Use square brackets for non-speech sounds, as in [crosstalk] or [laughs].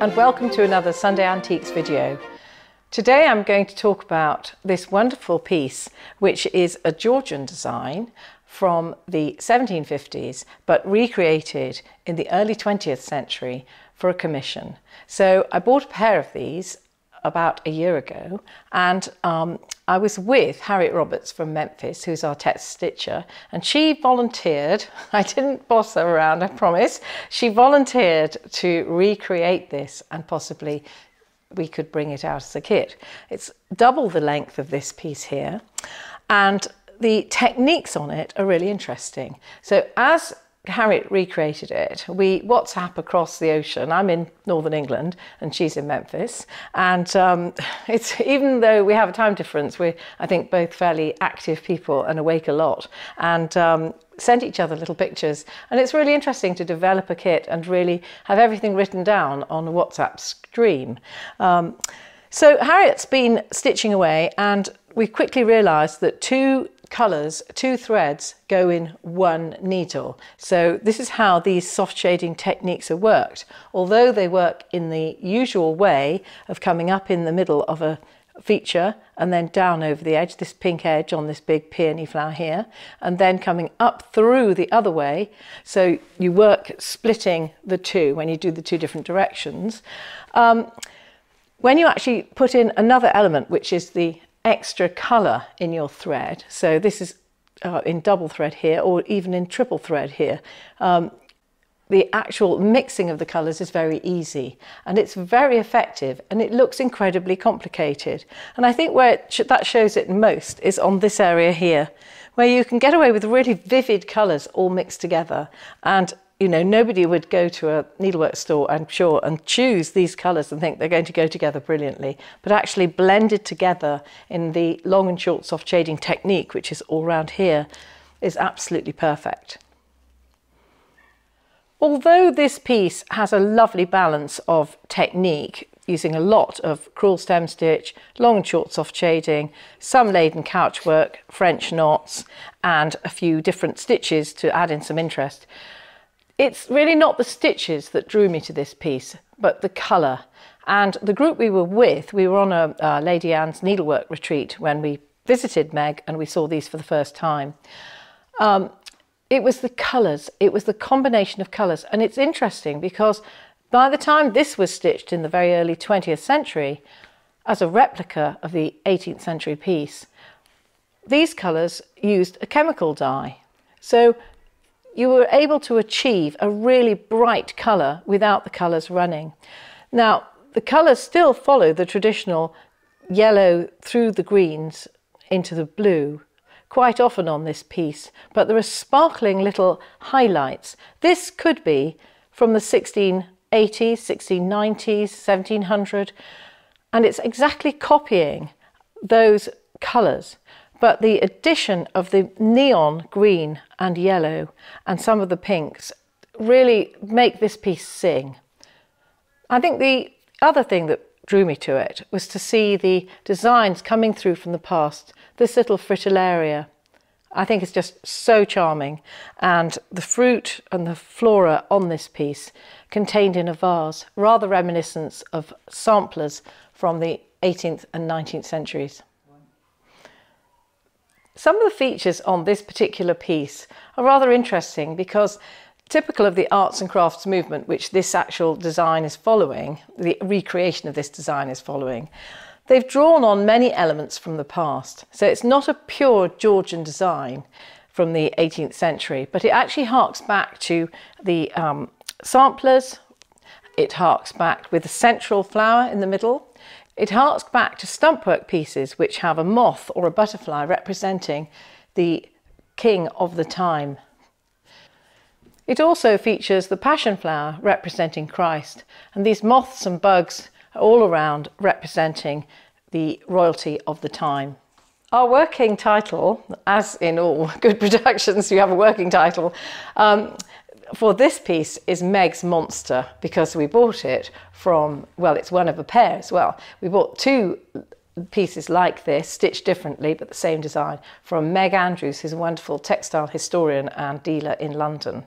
and welcome to another Sunday Antiques video. Today I'm going to talk about this wonderful piece which is a Georgian design from the 1750s but recreated in the early 20th century for a commission. So I bought a pair of these about a year ago, and um, I was with Harriet Roberts from Memphis, who's our text stitcher, and she volunteered. [laughs] I didn't boss her around, I promise. She volunteered to recreate this and possibly we could bring it out as a kit. It's double the length of this piece here, and the techniques on it are really interesting. So as Harriet recreated it. We WhatsApp across the ocean. I'm in northern England and she's in Memphis. And um, [laughs] it's even though we have a time difference, we're I think both fairly active people and awake a lot. And um, sent each other little pictures. And it's really interesting to develop a kit and really have everything written down on a WhatsApp stream. Um, so Harriet's been stitching away and we quickly realised that two colours, two threads go in one needle. So this is how these soft shading techniques are worked. Although they work in the usual way of coming up in the middle of a feature and then down over the edge, this pink edge on this big peony flower here, and then coming up through the other way. So you work splitting the two when you do the two different directions. Um, when you actually put in another element, which is the extra colour in your thread. So this is uh, in double thread here or even in triple thread here. Um, the actual mixing of the colours is very easy and it's very effective and it looks incredibly complicated. And I think where sh that shows it most is on this area here, where you can get away with really vivid colours all mixed together and you know, nobody would go to a needlework store, I'm sure, and choose these colours and think they're going to go together brilliantly, but actually blended together in the long and short soft shading technique, which is all around here, is absolutely perfect. Although this piece has a lovely balance of technique, using a lot of crewel stem stitch, long and short soft shading, some laid and couch work, French knots, and a few different stitches to add in some interest, it's really not the stitches that drew me to this piece, but the colour. And the group we were with, we were on a uh, Lady Anne's needlework retreat when we visited Meg and we saw these for the first time. Um, it was the colours, it was the combination of colours. And it's interesting because by the time this was stitched in the very early 20th century, as a replica of the 18th century piece, these colours used a chemical dye. So you were able to achieve a really bright colour without the colours running. Now, the colours still follow the traditional yellow through the greens into the blue quite often on this piece, but there are sparkling little highlights. This could be from the 1680s, 1690s, 1700, and it's exactly copying those colours. But the addition of the neon green and yellow and some of the pinks really make this piece sing. I think the other thing that drew me to it was to see the designs coming through from the past. This little fritillaria, I think it's just so charming. And the fruit and the flora on this piece contained in a vase, rather reminiscent of samplers from the 18th and 19th centuries. Some of the features on this particular piece are rather interesting because typical of the arts and crafts movement, which this actual design is following, the recreation of this design is following, they've drawn on many elements from the past. So it's not a pure Georgian design from the 18th century, but it actually harks back to the um, samplers. It harks back with the central flower in the middle. It harks back to stumpwork pieces which have a moth or a butterfly representing the king of the time. It also features the passion flower representing Christ, and these moths and bugs all around representing the royalty of the time. Our working title, as in all [laughs] good productions, you have a working title, um, for this piece is Meg's Monster because we bought it from, well, it's one of a pair as well. We bought two pieces like this, stitched differently but the same design, from Meg Andrews, who's a wonderful textile historian and dealer in London.